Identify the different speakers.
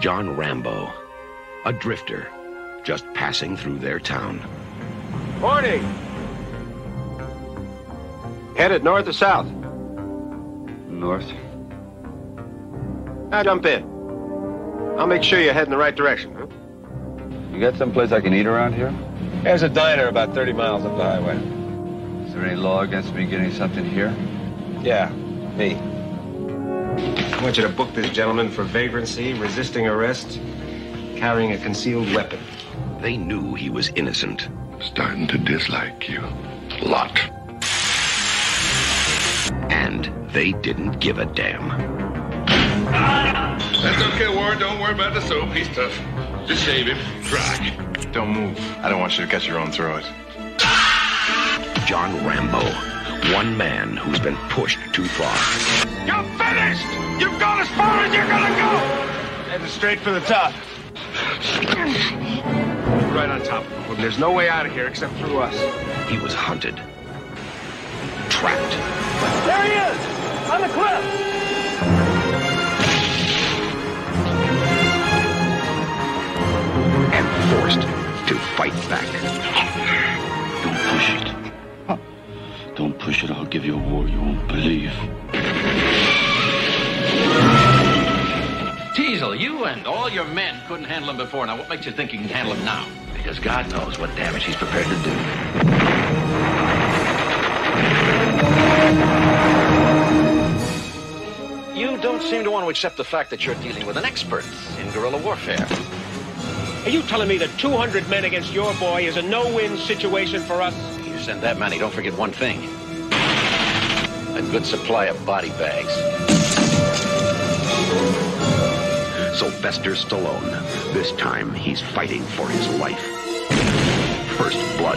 Speaker 1: John Rambo, a drifter, just passing through their town.
Speaker 2: Morning! Headed north or south?
Speaker 3: North.
Speaker 2: Now jump in. I'll make sure you're heading the right direction, huh?
Speaker 3: You got someplace I can eat around here?
Speaker 2: There's a diner about 30 miles up the highway.
Speaker 3: Is there any law against me getting something here?
Speaker 2: Yeah, me. I want you to book this gentleman for vagrancy, resisting arrest, carrying a concealed weapon.
Speaker 1: They knew he was innocent.
Speaker 4: Starting to dislike you. A lot.
Speaker 1: And they didn't give a damn.
Speaker 4: That's okay, Warren. Don't worry about the soap. He's tough. Just shave him. Try.
Speaker 5: Don't move. I don't want you to cut your own throat.
Speaker 1: John Rambo, one man who's been pushed too far.
Speaker 2: You're finished! You've gone as far as you're gonna go! Heading straight for the top. Right on top of him. There's no way out of here except through us.
Speaker 1: He was hunted, trapped,
Speaker 2: There he is! On the cliff!
Speaker 1: and forced to fight back.
Speaker 6: Don't push it. Don't push it. I'll give you a war you won't believe.
Speaker 7: Teasle, you and all your men couldn't handle him before. Now, what makes you think you can handle him now?
Speaker 6: Because God knows what damage he's prepared to do.
Speaker 7: You don't seem to want to accept the fact that you're dealing with an expert in guerrilla warfare.
Speaker 8: Are you telling me that 200 men against your boy is a no-win situation for us?
Speaker 7: You send that many, don't forget one thing. A good supply of body bags.
Speaker 1: Sylvester Stallone. This time he's fighting for his life. First blood.